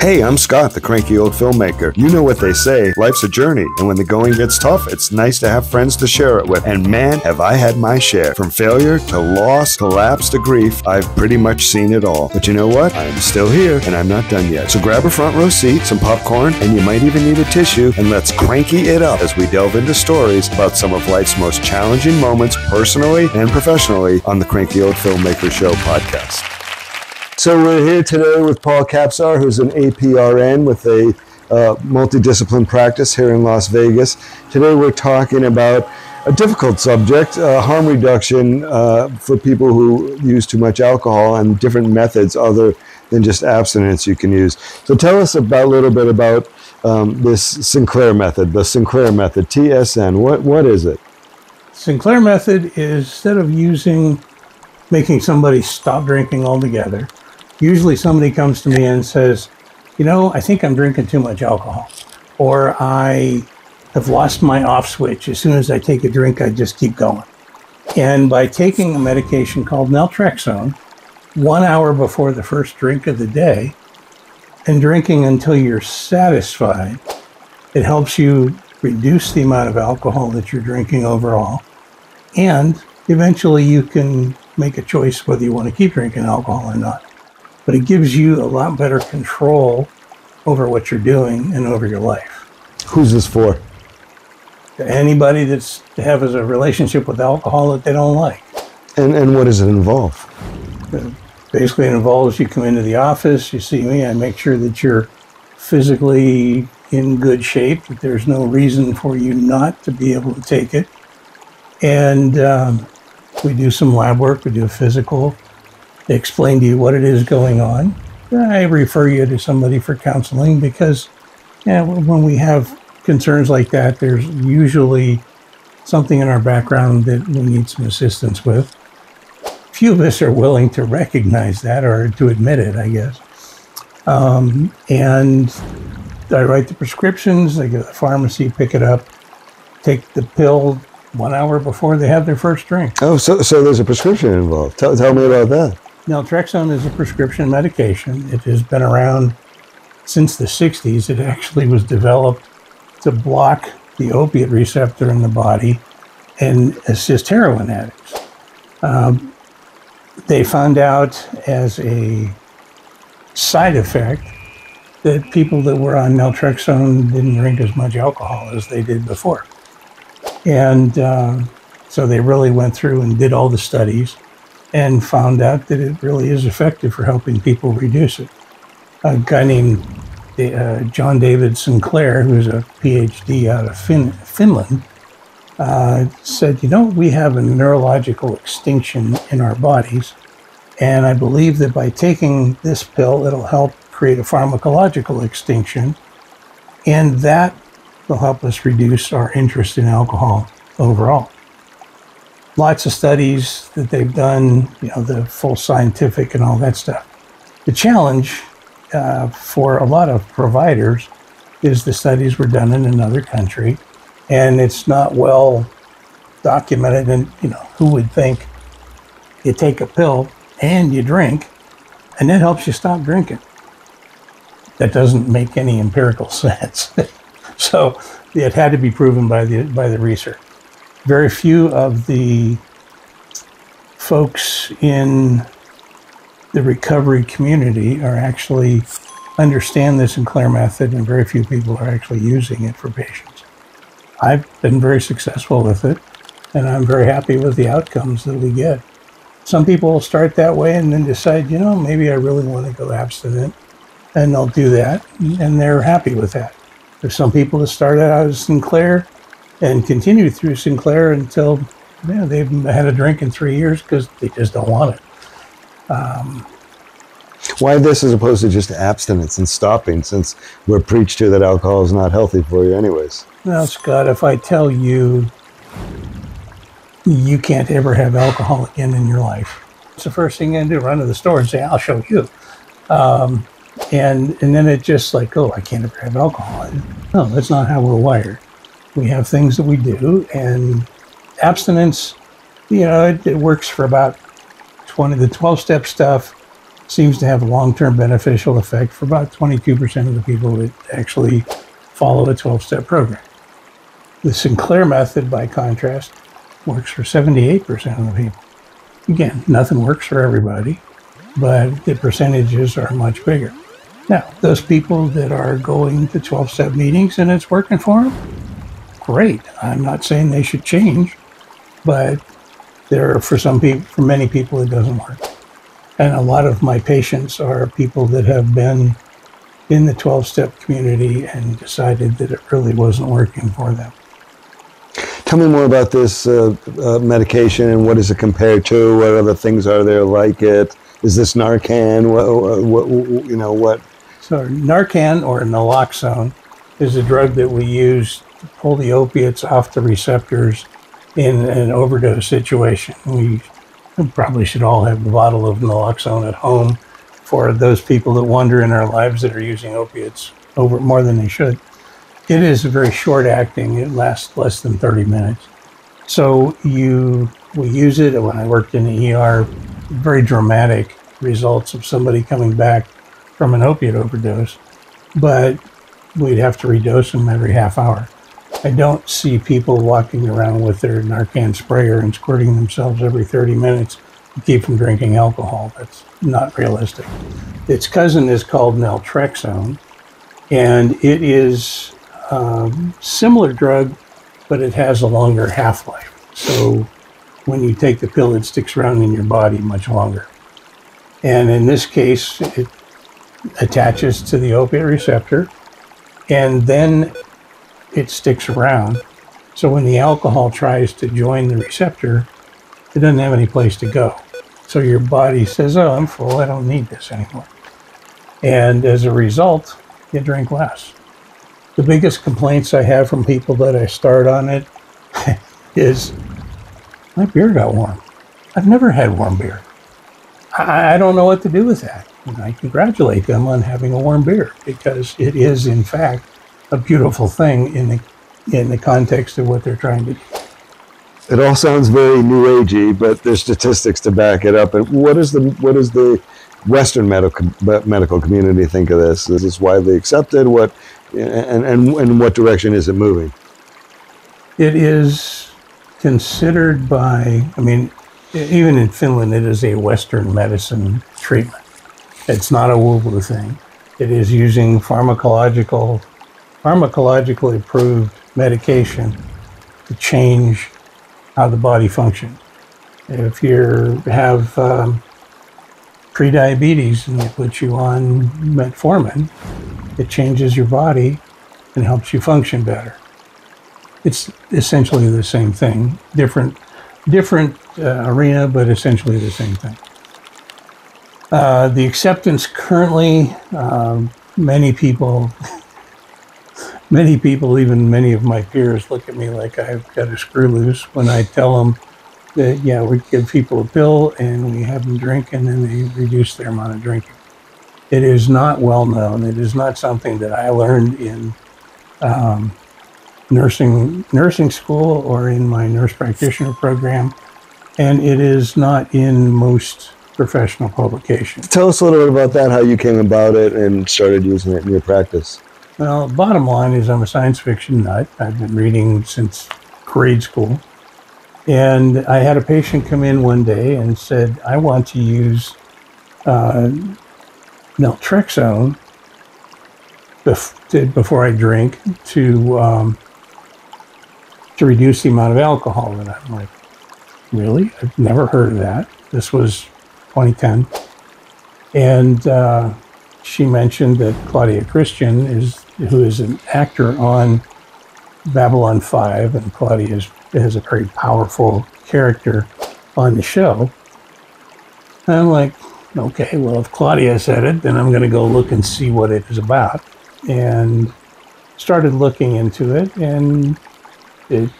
Hey, I'm Scott, the cranky old filmmaker. You know what they say life's a journey, and when the going gets tough, it's nice to have friends to share it with. And man, have I had my share. From failure to loss, collapse to grief, I've pretty much seen it all. But you know what? I'm still here, and I'm not done yet. So grab a front row seat, some popcorn, and you might even need a tissue, and let's cranky it up as we delve into stories about some of life's most challenging moments, personally and professionally, on the Cranky Old Filmmaker Show podcast. So we're here today with Paul Kapsar, who's an APRN with a uh, multidiscipline practice here in Las Vegas. Today we're talking about a difficult subject, uh, harm reduction uh, for people who use too much alcohol and different methods other than just abstinence you can use. So tell us about a little bit about um, this Sinclair method, the Sinclair method, TSM. What what is it? Sinclair method is instead of using making somebody stop drinking altogether, usually somebody comes to me and says, you know, I think I'm drinking too much alcohol, or I have lost my off switch. As soon as I take a drink, I just keep going. And by taking a medication called naltrexone, one hour before the first drink of the day, and drinking until you're satisfied, it helps you reduce the amount of alcohol that you're drinking overall. And eventually you can make a choice whether you want to keep drinking alcohol or not but it gives you a lot better control over what you're doing and over your life. Who's this for? Anybody that's has a relationship with alcohol that they don't like. And and what does it involve? Basically, it involves you come into the office, you see me, I make sure that you're physically in good shape, that there's no reason for you not to be able to take it. And um, we do some lab work, we do a physical, explain to you what it is going on. I refer you to somebody for counseling because yeah, when we have concerns like that, there's usually something in our background that we need some assistance with. Few of us are willing to recognize that or to admit it, I guess. Um, and I write the prescriptions, go to the pharmacy, pick it up, take the pill one hour before they have their first drink. Oh, so, so there's a prescription involved. Tell, tell me about that. Naltrexone is a prescription medication. It has been around since the 60s. It actually was developed to block the opiate receptor in the body and assist heroin addicts. Um, they found out as a side effect that people that were on naltrexone didn't drink as much alcohol as they did before. And uh, so they really went through and did all the studies and found out that it really is effective for helping people reduce it. A guy named uh, John David Sinclair, who's a PhD out of fin- Finland, uh, said, You know, we have a neurological extinction in our bodies, and I believe that by taking this pill, it'll help create a pharmacological extinction, and that will help us reduce our interest in alcohol overall lots of studies that they've done, you know, the full scientific and all that stuff. The challenge uh, for a lot of providers is the studies were done in another country and it's not well documented. And, you know, who would think you take a pill and you drink and that helps you stop drinking? That doesn't make any empirical sense. so it had to be proven by the, by the research very few of the folks in the recovery community are actually understand the Sinclair method, and very few people are actually using it for patients. I've been very successful with it, and I'm very happy with the outcomes that we get. Some people start that way and then decide, you know, maybe I really want to go abstinent, and they'll do that, and they're happy with that. There's some people that start out as Sinclair and continue through Sinclair until yeah, they've had a drink in three years because they just don't want it. Um, Why this as opposed to just abstinence and stopping since we're preached to that alcohol is not healthy for you, anyways? Now, Scott, if I tell you you can't ever have alcohol again in your life, it's the first thing you do run to the store and say, I'll show you. Um, and, and then it just like, oh, I can't ever have alcohol. No, that's not how we're wired. We have things that we do, and abstinence, you know, it, it works for about 20, the 12 step stuff seems to have a long-term beneficial effect for about 22% of the people that actually follow a 12-step program. The Sinclair method, by contrast, works for 78% of the people. Again, nothing works for everybody, but the percentages are much bigger. Now, those people that are going to 12 step meetings and it's working for them, great. I'm not saying they should change, but there for some people, for many people, it doesn't work. And a lot of my patients are people that have been in the 12 step community and decided that it really wasn't working for them. Tell me more about this uh, uh, medication and what is it compared to? What other things are there like it? Is this Narcan? What, what, you know what? So Narcan or naloxone is a drug that we use pull the opiates off the receptors in an overdose situation. We probably should all have a bottle of naloxone at home for those people that wander in our lives that are using opiates over more than they should. It is a very short acting. It lasts less than 30 minutes. So you we use it when I worked in the ER. Very dramatic results of somebody coming back from an opiate overdose, but we'd have to redose them every half hour. I don't see people walking around with their Narcan sprayer and squirting themselves every 30 minutes to keep from drinking alcohol. That's not realistic. Its cousin is called naltrexone, and it is um, similar drug, but it has a longer half life. So when you take the pill, it sticks around in your body much longer. And in this case, it attaches to the opiate receptor and then it sticks around. So when the alcohol tries to join the receptor, it doesn't have any place to go. So your body says, Oh, I'm full. I don't need this anymore. And as a result, you drink less. The biggest complaints I have from people that I start on it is my beer got warm. I've never had warm beer. I, I don't know what to do with that. And I congratulate them on having a warm beer because it is, in fact, a beautiful thing in the in the context of what they're trying to do. It all sounds very new agey, but there's statistics to back it up. And what is the what is the Western medical medical community think of this? Is this widely accepted? What and, and, and what direction is it moving? It is considered by, I mean, even in Finland, it is a Western medicine treatment. It's not a woo-woo thing. It is using pharmacological, pharmacologically approved medication to change how the body functions. If you have um, pre-diabetes and they put you on metformin, it changes your body and helps you function better. It's essentially the same thing, different, different uh, arena, but essentially the same thing. Uh, the acceptance currently, um, many people, many people, even many of my peers, look at me like I've got a screw loose when I tell them that yeah, we give people a pill and we have them drink, and then they reduce their amount of drinking. It is not well known. It is not something that I learned in um, nursing nursing school or in my nurse practitioner program, and it is not in most professional publications. Tell us a little bit about that. How you came about it and started using it in your practice. Well, bottom line is I'm a science fiction nut. I've been reading since grade school. And I had a patient come in one day and said, I want to use uh, naltrexone before I drink to um, to reduce the amount of alcohol that I'm like, really? I've never heard of that. This was 2010, and uh, she mentioned that Claudia Christian is who is an actor on Babylon 5, and Claudia is, is a very powerful character on the show. And I'm like, okay, well, if Claudia said it, then I'm going to go look and see what it is about. And started looking into it, and it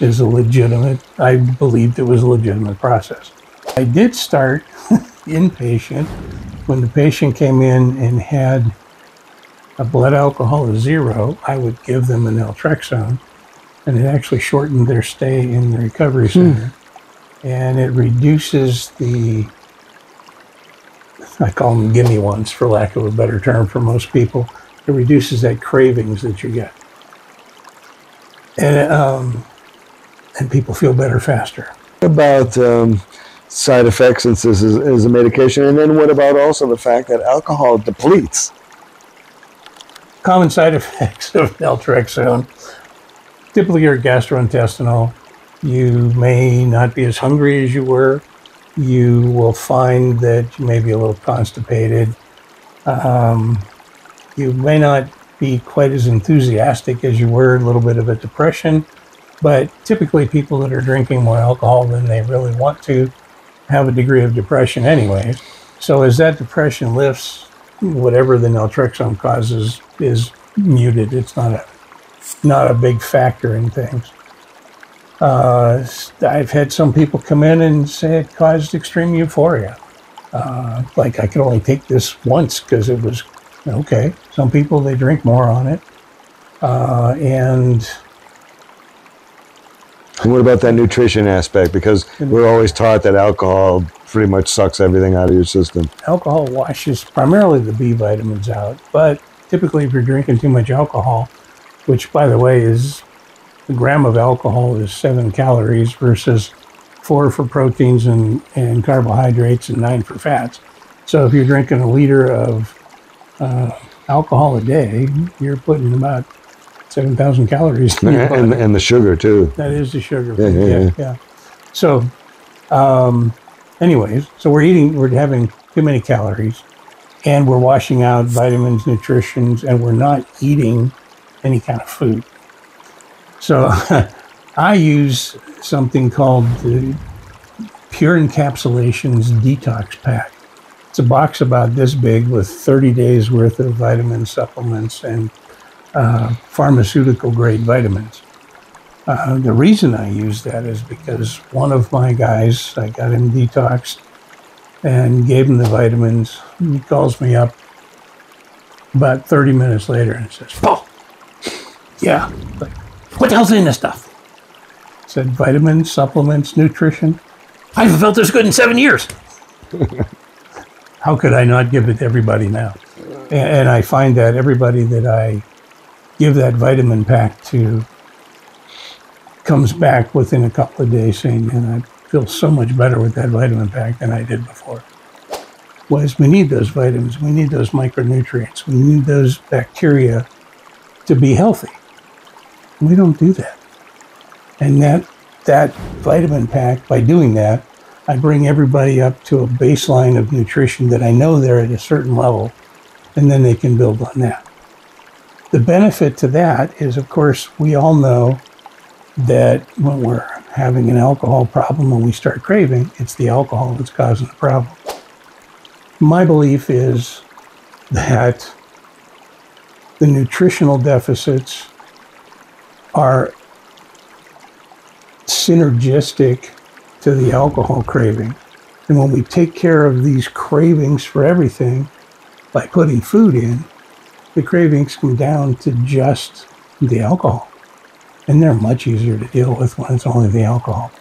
is a legitimate, I believed it was a legitimate process. I did start inpatient when the patient came in and had a blood alcohol of zero, I would give them an naltrexone, and it actually shortened their stay in the recovery hmm. center. Hmm. And it reduces the I call them gimme ones for lack of a better term for most people. It reduces that cravings that you get. And, um, and people feel better faster. About um, side effects since this is, is a medication, and then what about also the fact that alcohol depletes? Common side effects of naltrexone typically are gastrointestinal. You may not be as hungry as you were. You will find that you may be a little constipated. Um, you may not be quite as enthusiastic as you were, a little bit of a depression. But typically, people that are drinking more alcohol than they really want to have a degree of depression anyway. So as that depression lifts, whatever the naltrexone causes is muted. It's not a not a big factor in things. Uh, I've had some people come in and say it caused extreme euphoria. Uh, like I could only take this once because it was okay. Some people they drink more on it, uh, and and what about that nutrition aspect? Because we're always taught that alcohol pretty much sucks everything out of your system. Alcohol washes primarily the B vitamins out, but typically if you're drinking too much alcohol, which by the way is a gram of alcohol is seven calories versus four for proteins and, and carbohydrates and nine for fats. So if you're drinking a liter of uh, alcohol a day, you're putting about 7,000 calories. And, and, and, the sugar, too. That is the sugar. Yeah, yeah, yeah. yeah. So, um, anyways, so we're eating, we're having too many calories, and we're washing out vitamins, nutritions, and we're not eating any kind of food. So, I use something called the Pure Encapsulations Detox Pack. It's a box about this big with 30 days worth of vitamin supplements and uh, pharmaceutical grade vitamins. Uh, the reason I use that is because one of my guys, I got him detoxed and gave him the vitamins. He calls me up about 30 minutes later and says, Oh, yeah, like, what the hell's in this stuff? I said vitamins, supplements, nutrition. I haven't felt this good in seven years. How could I not give it to everybody now? And, and I find that everybody that I give that vitamin pack to comes back within a couple of days saying, man, I feel so much better with that vitamin pack than I did before. Was we need those vitamins, we need those micronutrients, we need those bacteria to be healthy. We don't do that. And that that vitamin pack, by doing that, I bring everybody up to a baseline of nutrition that I know they're at a certain level, and then they can build on that. The benefit to that is, of course, we all know that when we're having an alcohol problem and we start craving, it's the alcohol that's causing the problem. My belief is that the nutritional deficits are synergistic to the alcohol craving. And when we take care of these cravings for everything by putting food in, the cravings come down to just the alcohol. And they're much easier to deal with when it's only the alcohol.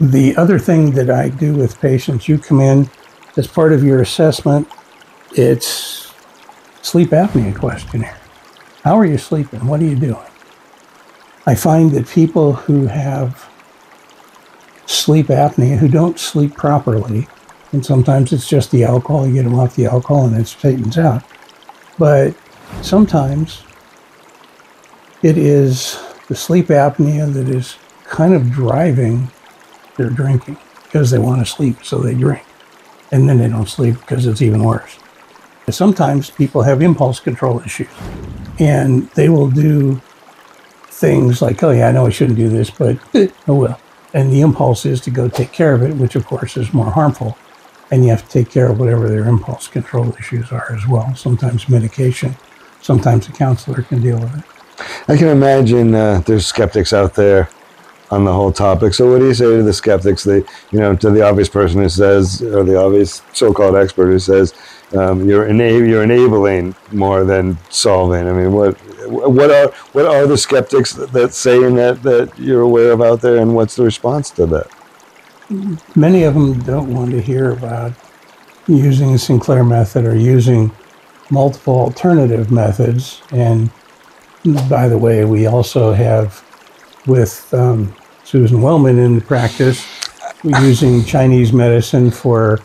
The other thing that I do with patients, you come in as part of your assessment, it's sleep apnea questionnaire. How are you sleeping? What are you doing? I find that people who have sleep apnea, who don't sleep properly, and sometimes it's just the alcohol, you get them off the alcohol and it straightens out. But sometimes it is the sleep apnea that is kind of driving their drinking because they want to sleep, so they drink. And then they don't sleep because it's even worse. But sometimes people have impulse control issues and they will do things like, oh, yeah, I know I shouldn't do this, but oh well. And the impulse is to go take care of it, which of course is more harmful and you have to take care of whatever their impulse control issues are as well. Sometimes medication, sometimes a counselor can deal with it. I can imagine uh, there's skeptics out there on the whole topic. So, what do you say to the skeptics? The you know, to the obvious person who says, or the obvious so-called expert who says, um, you're ena- you're enabling more than solving. I mean, what what are what are the skeptics that, that saying that that you're aware of out there, and what's the response to that? Many of them don't want to hear about using the Sinclair method or using multiple alternative methods. And by the way, we also have with um, Susan Wellman in the practice, we're using Chinese medicine for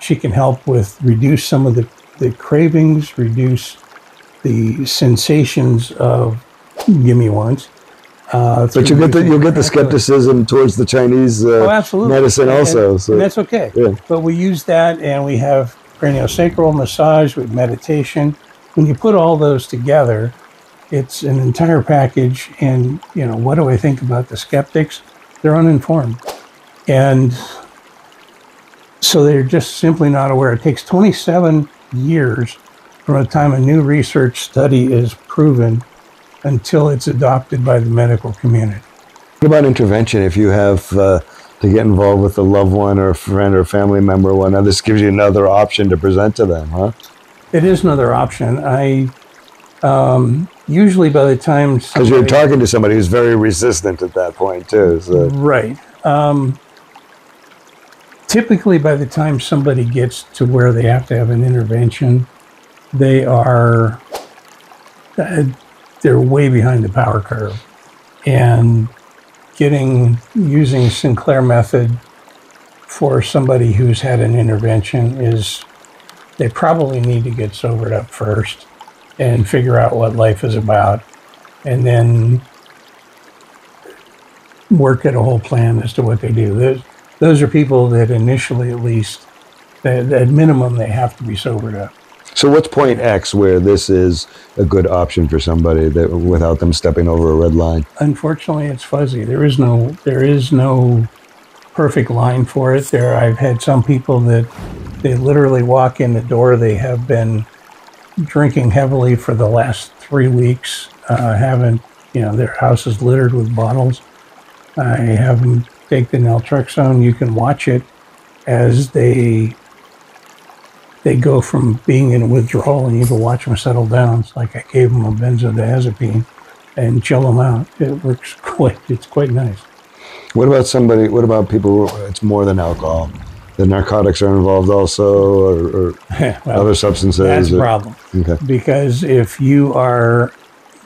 she can help with reduce some of the, the cravings, reduce the sensations of gimme once. Uh, but you get the you get the skepticism towards the Chinese uh, oh, medicine also, and, so and that's okay. Yeah. But we use that, and we have craniosacral massage with meditation. When you put all those together, it's an entire package. And you know, what do I think about the skeptics? They're uninformed, and so they're just simply not aware. It takes 27 years from the time a new research study is proven until it's adopted by the medical community. What about intervention? If you have uh, to get involved with a loved one or a friend or a family member, well, now this gives you another option to present to them, huh? It is another option. I um, usually by the time because you're talking to somebody who's very resistant at that point too. So. Right. Um, typically, by the time somebody gets to where they have to have an intervention, they are. Uh, they're way behind the power curve. And getting using Sinclair method for somebody who's had an intervention is they probably need to get sobered up first and figure out what life is about and then work at a whole plan as to what they do. Those, those are people that initially, at least, at minimum, they have to be sobered up. So what's point X where this is a good option for somebody that without them stepping over a red line? Unfortunately, it's fuzzy. There is no there is no perfect line for it. There I've had some people that they literally walk in the door. They have been drinking heavily for the last three weeks. Uh, haven't you know their house is littered with bottles. I have them take the naltrexone. You can watch it as they they go from being in withdrawal and you can watch them settle down. It's like I gave them a benzodiazepine and chill them out. It works quite, it's quite nice. What about somebody, what about people, it's more than alcohol? The narcotics are involved also or, or well, other substances? That's a problem. Okay. Because if you are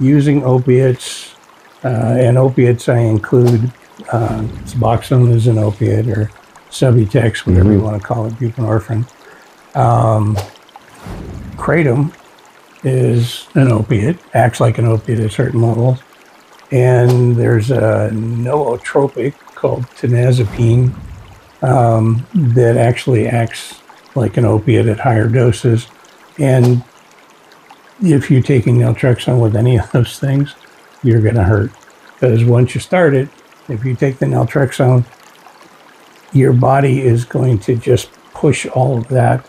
using opiates, uh, and opiates I include uh, Suboxone is an opiate or Subutex, whatever mm-hmm. you want to call it, buprenorphine um, kratom is an opiate, acts like an opiate at certain levels. And there's a nootropic called tenazepam um, that actually acts like an opiate at higher doses. And if you're taking naltrexone with any of those things, you're going to hurt. Because once you start it, if you take the naltrexone, your body is going to just push all of that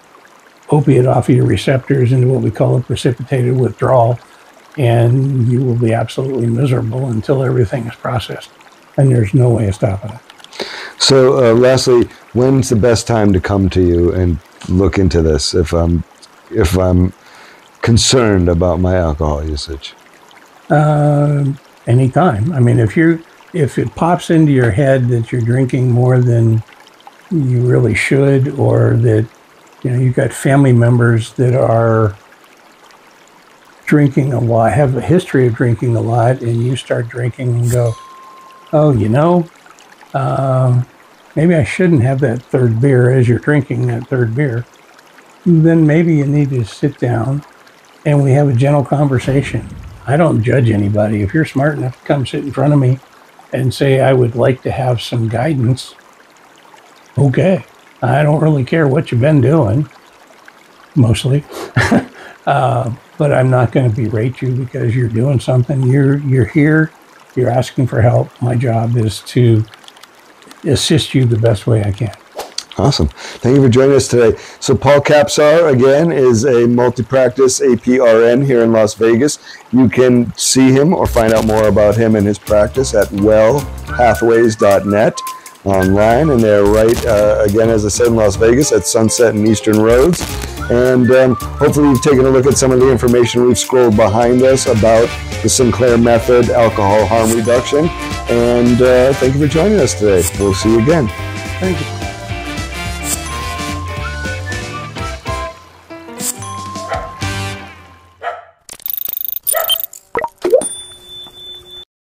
opiate off of your receptors into what we call a precipitated withdrawal, and you will be absolutely miserable until everything is processed. And there's no way of stopping it. So, uh, lastly, when's the best time to come to you and look into this if I'm if I'm concerned about my alcohol usage? Uh, anytime. I mean, if you if it pops into your head that you're drinking more than you really should, or that you know, you've got family members that are drinking a lot, have a history of drinking a lot, and you start drinking and go, oh, you know, uh, maybe I shouldn't have that third beer as you're drinking that third beer. Then maybe you need to sit down and we have a gentle conversation. I don't judge anybody. If you're smart enough to come sit in front of me and say, I would like to have some guidance, okay. I don't really care what you've been doing, mostly. uh, but I'm not going to berate you because you're doing something. You're you're here. You're asking for help. My job is to assist you the best way I can. Awesome. Thank you for joining us today. So, Paul Kapsar, again, is a multi practice APRN here in Las Vegas. You can see him or find out more about him and his practice at wellpathways.net online, and they're right uh, again, as I said, in Las Vegas at Sunset and Eastern Roads. And um, hopefully, you've taken a look at some of the information we've scrolled behind us about the Sinclair method, alcohol harm reduction. And uh, thank you for joining us today. We'll see you again. Thank you.